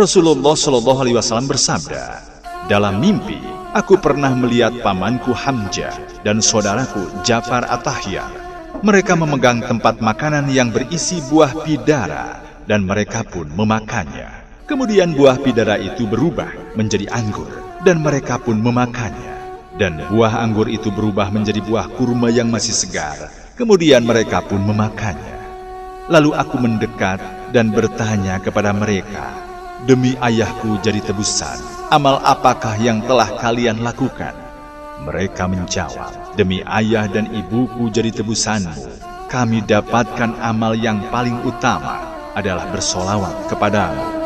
Rasulullah Shallallahu Alaihi Wasallam bersabda, dalam mimpi aku pernah melihat pamanku Hamzah dan saudaraku Jafar Atahyar. Mereka memegang tempat makanan yang berisi buah pidara dan mereka pun memakannya. Kemudian buah pidara itu berubah menjadi anggur dan mereka pun memakannya. Dan buah anggur itu berubah menjadi buah kurma yang masih segar. Kemudian mereka pun memakannya. Lalu aku mendekat dan bertanya kepada mereka, Demi ayahku jadi tebusan, amal apakah yang telah kalian lakukan? Mereka menjawab, Demi ayah dan ibuku jadi tebusanmu, kami dapatkan amal yang paling utama adalah bersolawat kepadamu.